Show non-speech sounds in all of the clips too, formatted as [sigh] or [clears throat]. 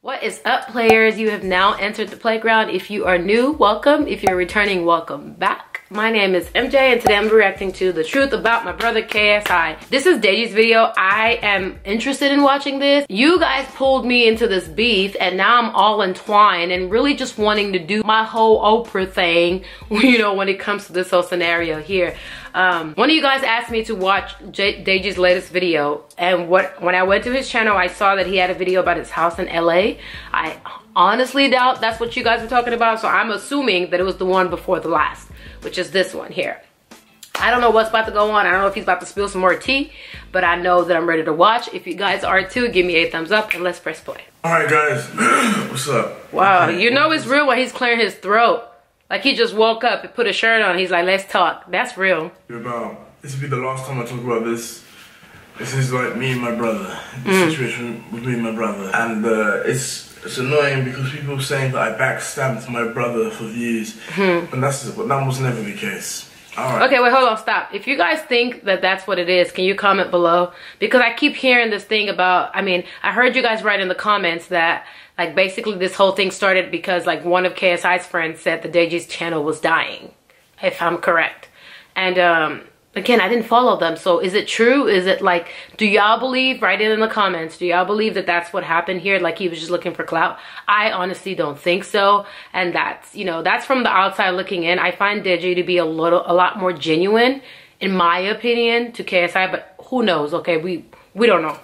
What is up, players? You have now entered the playground. If you are new, welcome. If you're returning, welcome back. My name is MJ, and today I'm reacting to the truth about my brother KSI. This is Deji's video. I am interested in watching this. You guys pulled me into this beef, and now I'm all entwined and really just wanting to do my whole Oprah thing, [laughs] you know, when it comes to this whole scenario here. Um, one of you guys asked me to watch J Deji's latest video, and what when I went to his channel, I saw that he had a video about his house in LA. I honestly doubt that's what you guys were talking about, so I'm assuming that it was the one before the last, which is this one here. I don't know what's about to go on. I don't know if he's about to spill some more tea, but I know that I'm ready to watch. If you guys are too, give me a thumbs up and let's press play. All right, guys. [clears throat] What's up? Wow, you know it's real when he's clearing his throat. Like he just woke up and put a shirt on. He's like, let's talk. That's real. You About this will be the last time I talk about this. This is like me and my brother. The mm. situation with me and my brother, and uh, it's it's annoying because people are saying that I backstabbed my brother for views, mm. and that's but that was never the case. Okay, wait, hold on, stop. If you guys think that that's what it is, can you comment below? Because I keep hearing this thing about, I mean, I heard you guys write in the comments that like basically this whole thing started because like one of KSI's friends said the Deji's channel was dying, if I'm correct. And um, again, I didn't follow them. So is it true? Is it like, do y'all believe, write it in the comments, do y'all believe that that's what happened here? Like he was just looking for clout? I honestly don't think so. And that's, you know, that's from the outside looking in. I find Deji to be a little, a lot more genuine in my opinion to KSI, but who knows? Okay, we, we don't know.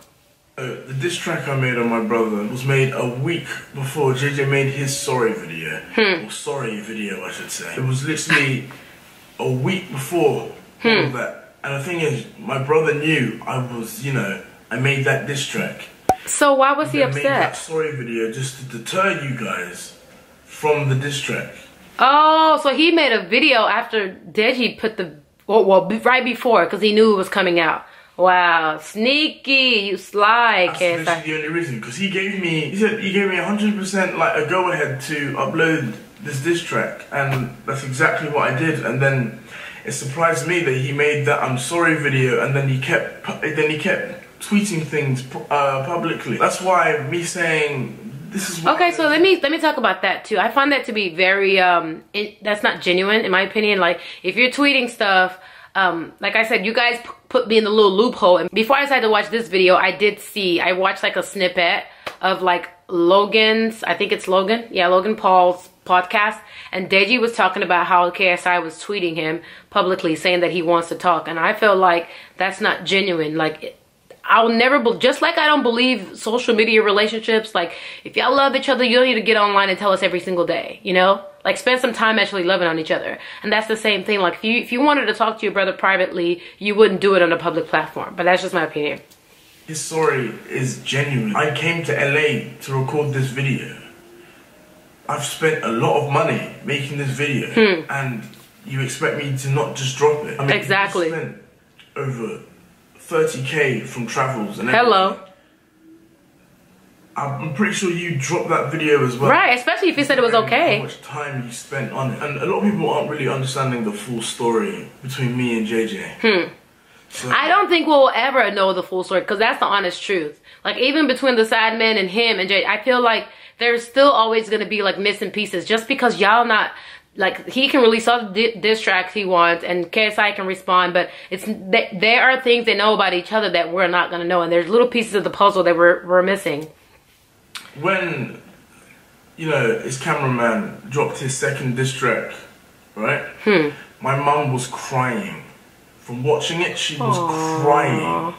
Uh, the diss track I made on my brother was made a week before JJ made his sorry video. Hmm. Or sorry video, I should say. It was literally a week before hmm. that. And the thing is, my brother knew I was, you know, I made that diss track. So why was he upset? made that sorry video just to deter you guys from the diss track. Oh, so he made a video after Deji put the, well, well right before, because he knew it was coming out. Wow, sneaky, you sly, That's That's the only reason, because he gave me, he said he gave me 100% like a go ahead to upload this diss track, and that's exactly what I did. And then it surprised me that he made that I'm sorry video, and then he kept, then he kept tweeting things uh, publicly. That's why me saying this is okay so let me let me talk about that too i find that to be very um it, that's not genuine in my opinion like if you're tweeting stuff um, like I said, you guys put me in the little loophole. And before I decided to watch this video, I did see, I watched like a snippet of like Logan's, I think it's Logan. Yeah, Logan Paul's podcast. And Deji was talking about how KSI was tweeting him publicly saying that he wants to talk. And I feel like that's not genuine. Like, I'll never, be- just like I don't believe social media relationships, like if y'all love each other, you don't need to get online and tell us every single day, you know? Like spend some time actually loving on each other. And that's the same thing. Like if you, if you wanted to talk to your brother privately, you wouldn't do it on a public platform. But that's just my opinion. His story is genuine. I came to LA to record this video. I've spent a lot of money making this video. Hmm. And you expect me to not just drop it. I mean, exactly. spent over 30k from travels and everything. Hello. I'm pretty sure you dropped that video as well. Right, especially if you said it was okay. How much time you spent on it. And a lot of people aren't really understanding the full story between me and JJ. Hmm. So, I don't think we'll ever know the full story because that's the honest truth. Like even between the Sidemen and him and Jay, I feel like there's still always gonna be like missing pieces. Just because y'all not like he can release all the diss tracks he wants and KSI can respond but it's there are things they know about each other that we're not gonna know and there's little pieces of the puzzle that we're, we're missing. When you know his cameraman dropped his second diss track right? Hmm. my mum was crying. From watching it she was Aww. crying.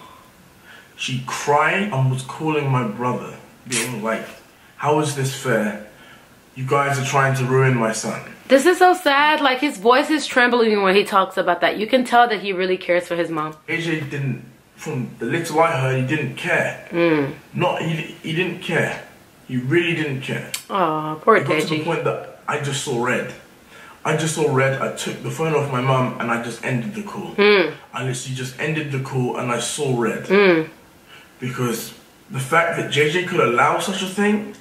She cried and was calling my brother being like how is this fair you guys are trying to ruin my son this is so sad. Like his voice is trembling when he talks about that. You can tell that he really cares for his mom. AJ didn't, from the little I heard, he didn't care. Mm. Not he, he didn't care. He really didn't care. Oh, poor it got to the point that I just saw red. I just saw red. I took the phone off my mum and I just ended the call. Mm. I literally just ended the call and I saw red. Mm. Because the fact that JJ could allow such a thing,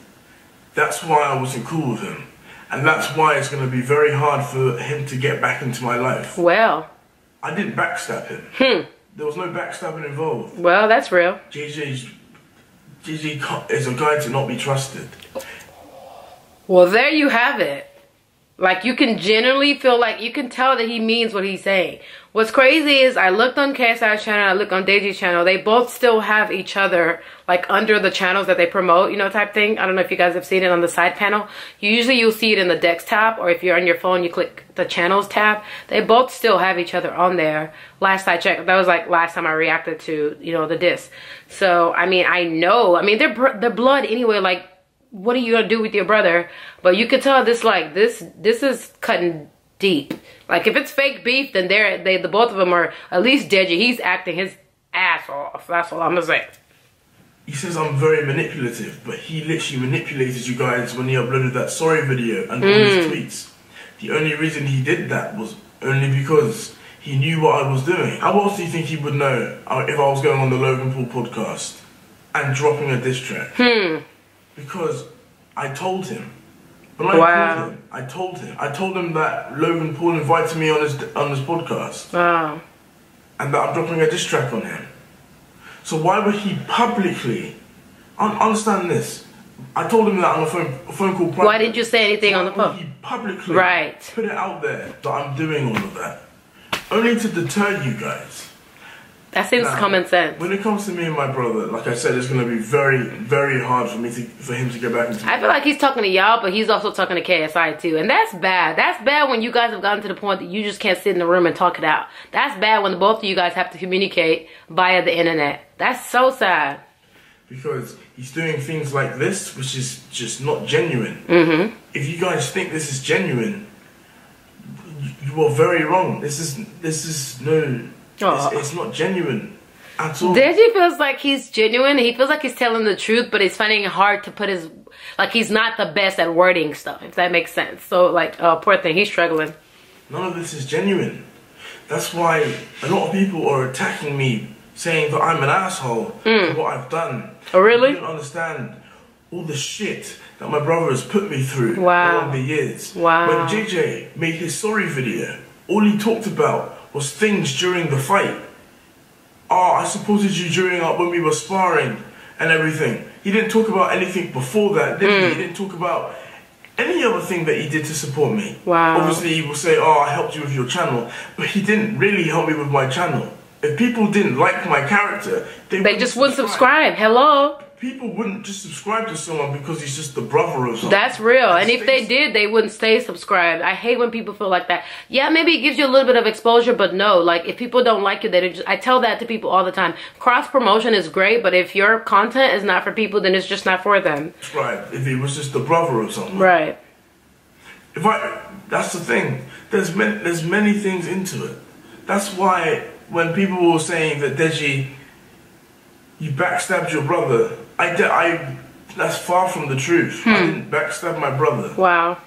that's why I wasn't cool with him. And that's why it's going to be very hard for him to get back into my life. Well. I didn't backstab him. Hmm. There was no backstabbing involved. Well, that's real. JJ's JJ is a guy to not be trusted. Well, there you have it. Like you can generally feel like you can tell that he means what he's saying. What's crazy is I looked on KSI's channel, I looked on Deji's channel. They both still have each other like under the channels that they promote, you know, type thing. I don't know if you guys have seen it on the side panel. Usually you'll see it in the Dex tab, or if you're on your phone, you click the channels tab. They both still have each other on there. Last I checked, that was like last time I reacted to, you know, the disc. So I mean, I know. I mean, they're they're blood anyway. Like what are you gonna do with your brother? But you could tell this like this this is cutting deep. Like if it's fake beef, then they're they the both of them are at least Deji. He's acting his ass off. That's all I'm gonna say. He says I'm very manipulative, but he literally manipulated you guys when he uploaded that sorry video and all his tweets. The only reason he did that was only because he knew what I was doing. How else do you think he would know uh, if I was going on the Logan Paul podcast and dropping a diss track? Because I told him. I Wow. him, I told him. I told him that Logan Paul invited me on his on his podcast Wow. and that I'm dropping a diss track on him. So why would he publicly? Un- understand this. I told him that on a phone, a phone call. Why didn't you say anything Why on the would phone? He publicly Right. put it out there that I'm doing all of that, only to deter you guys. That seems Now, common sense. When it comes to me and my brother, like I said, it's going to be very, very hard for me to, for him to get back into. I feel like he's talking to y'all, but he's also talking to KSI too. And that's bad. That's bad when you guys have gotten to the point that you just can't sit in the room and talk it out. That's bad when the both of you guys have to communicate via the internet. That's so sad. because he's doing things like this, which is just not genuine. Mm-hmm. If you guys think this is genuine, you- you are very wrong. This is this is no, Aw. it's, it's not genuine at all. Deji feels like he's genuine. He feels like he's telling the truth, but he's finding it hard to put his like he's not the best at wording stuff. If that makes sense. So like, uh, poor thing, he's struggling. None of this is genuine. That's why a lot of people are attacking me, saying that I'm an asshole for what I've done. Oh, really? You don't understand all the shit that my brother has put me through Wow. along the years. Wow. When JJ made his sorry video, all he talked about was things during the fight. Oh, I supported you during our, when we were sparring and everything. He didn't talk about anything before that, did Hmm. he? He didn't talk about any other thing that he did to support me. Wow. Obviously, he will say, "Oh, I helped you with your channel," but he didn't really help me with my channel. If people didn't like my character, they, They just wouldn't subscribe. Hello. People wouldn't just subscribe to someone because he's just the brother of someone. That's real. And That's if they did, they wouldn't stay subscribed. I hate when people feel like that. Yeah, maybe it gives you a little bit of exposure, but no. Like if people don't like you, they just. I tell that to people all the time. Cross promotion is great, but if your content is not for people, then it's just not for them. That's right. if he was just the brother of something. Right. If I, that's the thing. There's many, there's many things into it. That's why when people were saying that Deji, you backstabbed your brother, I, I, that's far from the truth. I hmm. didn't backstab my brother. Wow.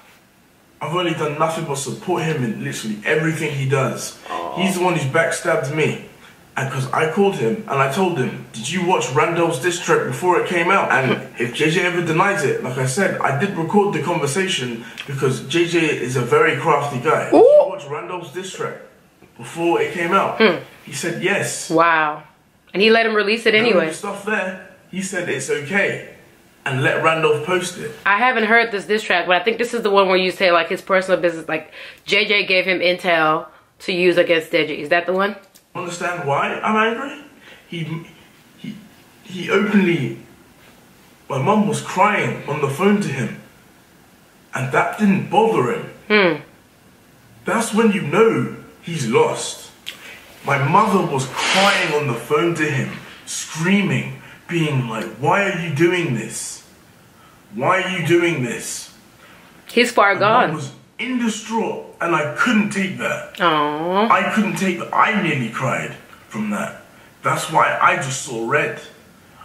I've only done nothing but support him in literally everything he does. He's the one who's backstabbed me. Because I called him and I told him, Did you watch Randolph's diss track before it came out? And [laughs] if JJ ever denies it, like I said, I did record the conversation because JJ is a very crafty guy. Did you watch Randolph's diss track before it came out? Hmm. He said yes. Wow. And he let him release it anyway. stuff there, he said it's okay. And let Randolph post it. I haven't heard this diss track, but I think this is the one where you say like his personal business, like JJ gave him intel to use against Deji. Is that the one? understand why I'm angry. He he he openly my mum was crying on the phone to him and that didn't bother him. Hmm. That's when you know he's lost. My mother was crying on the phone to him, screaming, being like, Why are you doing this? Why are you doing this? He's far I gone. I was in distraught and I couldn't take that. Aww. I couldn't take that. I nearly cried from that. That's why I just saw red.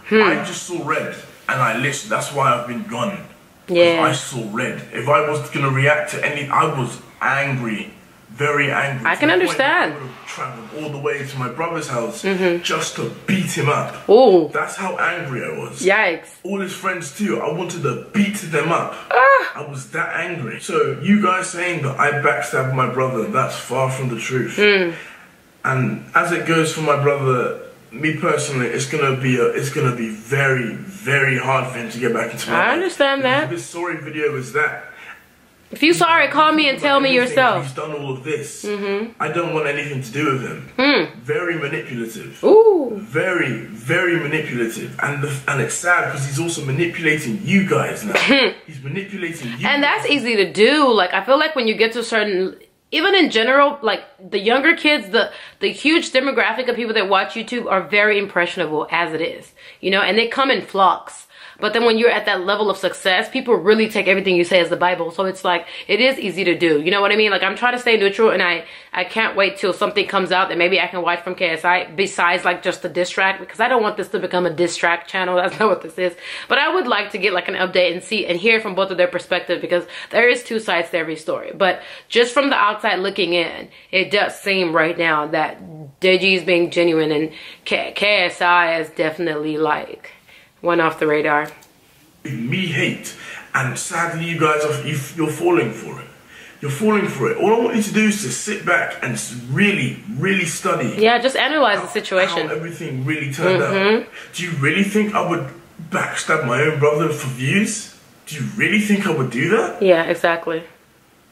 Hmm. I just saw red. And I literally, that's why I've been gone. Yeah. I saw red. If I was going to react to any, I was angry. Very angry. I can the point that understand. I would have traveled all the way to my brother's house Mm-hmm. just to beat him up. Oh, That's how angry I was Yikes. all his friends too. I wanted to beat them up. Ah. I was that angry. So you guys saying that I backstabbed my brother, that's far from the truth. Hmm. And as it goes for my brother me personally, it's gonna be a, it's gonna be very, very hard for him to get back into my I life. understand that. His sorry video is that. If you sorry, call me and tell me yourself. He's done all of this. I don't want anything to do with him. Hmm. Very manipulative. Ooh. Very, very manipulative, and the, and it's sad because he's also manipulating you guys now. [laughs] he's manipulating you. And that's easy to do. Like I feel like when you get to a certain even in general, like the younger kids, the the huge demographic of people that watch YouTube are very impressionable as it is. You know, and they come in flocks. But then when you're at that level of success, people really take everything you say as the Bible. So it's like it is easy to do. You know what I mean? Like I'm trying to stay neutral and I I can't wait till something comes out that maybe I can watch from KSI besides like just the diss track because I don't want this to become a diss track channel. [laughs] That's not what this is. But I would like to get like an update and see and hear from both of their perspective because there is two sides to every story. But just from the outside looking in, it does seem right now that Deji is being genuine and KSI is definitely like went off the radar. me hate, and sadly, you guys are you, you're falling for it. You're falling for it. All I want you to do is to sit back and really, really study. Yeah, just analyze the situation. how everything really turned out. Mm-hmm. Do you really think I would backstab my own brother for views? Do you really think I would do that? Yeah, exactly.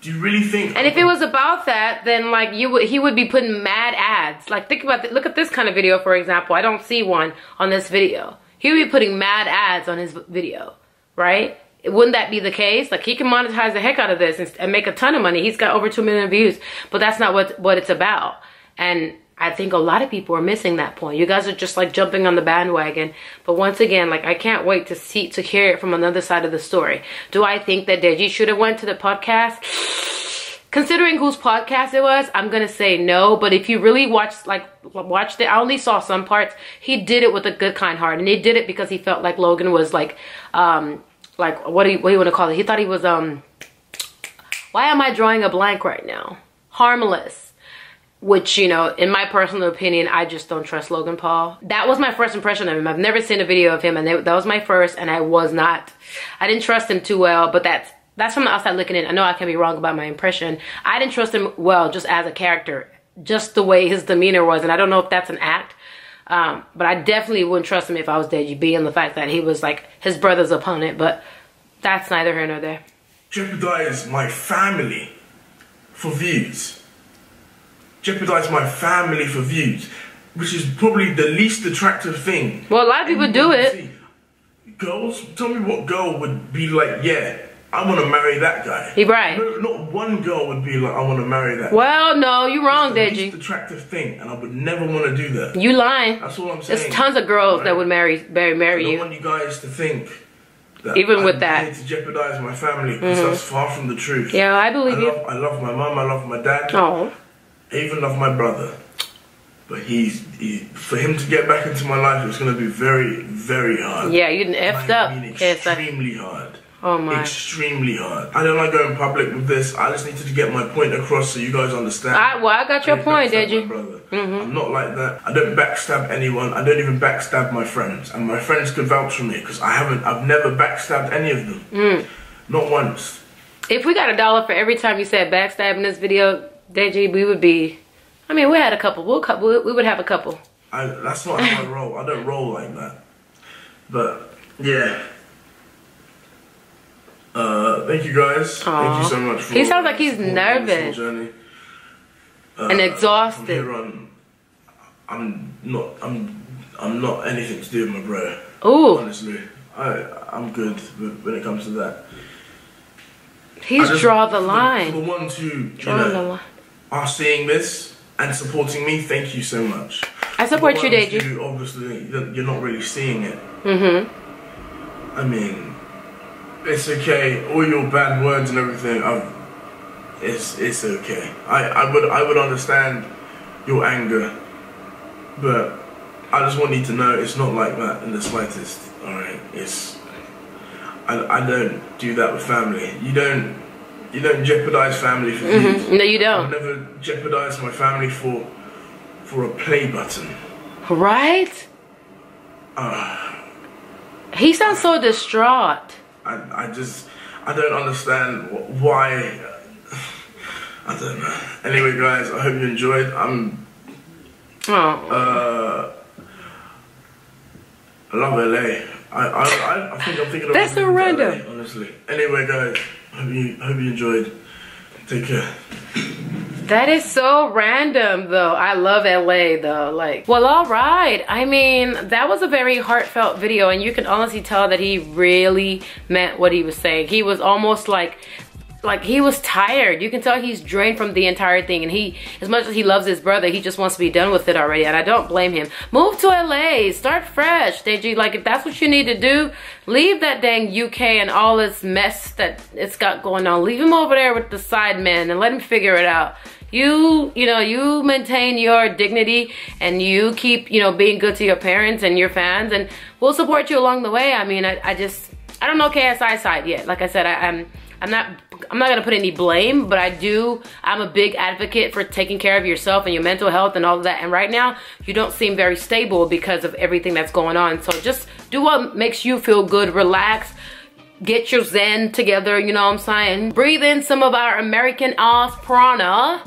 Do you really think? And if it was about that, then like you would, he would be putting mad ads. Like think about, th- look at this kind of video, for example. I don't see one on this video. He would be putting mad ads on his video, right? Wouldn't that be the case? Like he can monetize the heck out of this and, and make a ton of money. He's got over two million views, but that's not what what it's about. And I think a lot of people are missing that point. You guys are just like jumping on the bandwagon. But once again, like I can't wait to see to hear it from another side of the story. Do I think that Deji should have went to the podcast? Considering whose podcast it was, I'm gonna say no. But if you really watched, like, watched it, I only saw some parts. He did it with a good, kind heart, and he did it because he felt like Logan was like, um, like what do you what do you want to call it? He thought he was um. Why am I drawing a blank right now? Harmless. Which, you know, in my personal opinion, I just don't trust Logan Paul. That was my first impression of him. I've never seen a video of him, and that was my first, and I was not, I didn't trust him too well, but that's, that's from the outside looking in. I know I can be wrong about my impression. I didn't trust him well just as a character, just the way his demeanor was, and I don't know if that's an act, um, but I definitely wouldn't trust him if I was dead. Deji, being the fact that he was like his brother's opponent, but that's neither here nor there. jeopardize my family for views. Jeopardize my family for views, which is probably the least attractive thing. Well, a lot of people do it. see. Girls, tell me what girl would be like, yeah, I want to marry that guy. He right. No, not one girl would be like, I want to marry that. Well, no, you're wrong, the least Deji. attractive thing, and I would never want to do that. You lying. That's all I'm saying. There's tons of girls that would marry marry, I marry don't you. want you guys to think that Even with I'm that. here to jeopardize my family because mm-hmm. that's far from the truth. Yeah, I I believe you. I love my mom. I love my dad. Oh, I even love my brother. But he's he, for him to get back into my life, it's going to be very, very hard. yeah, you done effed I up. mean KSI. extremely hard. Oh my. Extremely hard. I don't like going public with this. I just needed to get my point across so you guys understand. I, well, I got your don't point, Deji. my brother. I'm not like that. I don't backstab anyone. I don't even backstab my friends, and my friends could vouch for me because I haven't. I've never backstabbed any of them. Mm. Not once. If we got a dollar for every time you said backstab in this video, Deji, we would be. I mean, we had a couple. We'll couple. We would have a couple. I, that's not how I roll. I don't roll like that. But yeah. Uh, thank you guys. Thank you so much. For He sounds like he's nervous. Uh, And exhausted. On, I'm not. I'm. I'm not anything to do with my bro. Ooh, Honestly, I. I'm good when it comes to that. He's just- draw the For the line. ones who you Draw the line. are seeing this and supporting me, thank you so much. I support you, Deji. Obviously, you're you're not really seeing it. Mm-hmm. I mean, it's okay. All your bad words and everything, I've, it's it's okay. I, I would I would understand your anger, but I just want you to know it's not like that in the slightest. All right, it's I, I don't do that with family. You don't you don't jeopardize family for mm-hmm. views. No, you don't. I never jeopardized my family for for a play button. Right? Ah. He sounds so distraught. I, I just I don't understand why. [sighs] I don't know. Anyway, guys, I hope you enjoyed. I'm Oh, uh, I love LA. I, I, I think I'm thinking of That's so random. LA, honestly. Anyway, guys, hope you hope you enjoyed. Take care. That is so random though. I love LA though. Like, well, all right. I mean, that was a very heartfelt video and you can honestly tell that he really meant what he was saying. He was almost like like he was tired. You can tell he's drained from the entire thing. And he, as much as he loves his brother, he just wants to be done with it already. And I don't blame him. Move to LA. Start fresh, Deji. Like if that's what you need to do, leave that dang UK and all this mess that it's got going on. Leave him over there with the Sidemen and let him figure it out. You, you know, you maintain your dignity and you keep, you know, being good to your parents and your fans and we'll support you along the way. I mean, I, I just, I don't know KSI side yet. Like I said, I, I'm, I'm not I'm not gonna put any blame, but I do, I'm a big advocate for taking care of yourself and your mental health and all of that. And right now, you don't seem very stable because of everything that's going on. So just do what makes you feel good, relax, get your zen together, you know what I'm saying? Breathe in some of our American Oz prana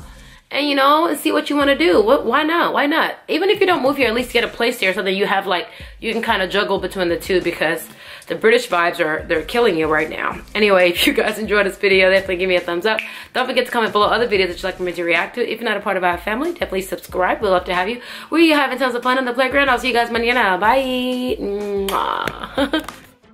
and you know see what you want to do what why not why not even if you don't move here at least get a place here so that you have like you can kind of juggle between the two because the british vibes are they're killing you right now. Anyway [laughs] if you guys enjoyed this video definitely give me a thumbs up. Don't forget to comment below other videos that you'd like for me to react to. If you're not a part of our family definitely subscribe. We'd love to have you. We are having tons of fun on the playground. I'll see you guys mañana bye. [laughs]